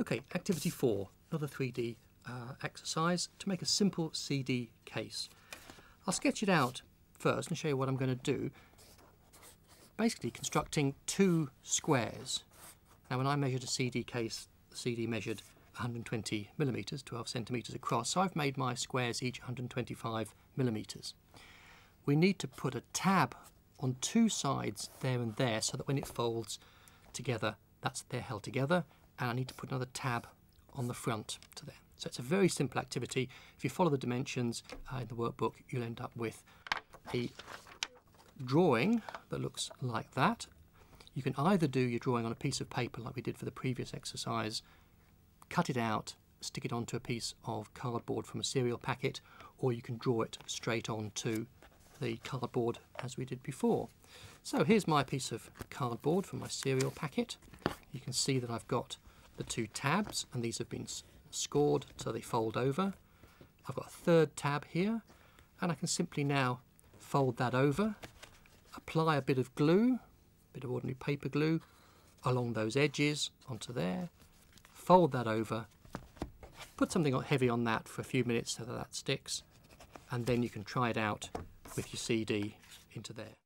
Okay, activity four, another 3D uh, exercise to make a simple CD case. I'll sketch it out first and show you what I'm going to do. Basically constructing two squares. Now when I measured a CD case, the CD measured 120 millimetres, 12 centimetres across, so I've made my squares each 125 millimetres. We need to put a tab on two sides there and there so that when it folds together, that's they're held together and I need to put another tab on the front to there. So it's a very simple activity. If you follow the dimensions uh, in the workbook, you'll end up with a drawing that looks like that. You can either do your drawing on a piece of paper like we did for the previous exercise, cut it out, stick it onto a piece of cardboard from a cereal packet, or you can draw it straight onto the cardboard as we did before. So here's my piece of cardboard from my cereal packet. You can see that I've got the two tabs and these have been scored so they fold over. I've got a third tab here and I can simply now fold that over, apply a bit of glue, a bit of ordinary paper glue along those edges onto there, fold that over, put something heavy on that for a few minutes so that that sticks and then you can try it out with your CD into there.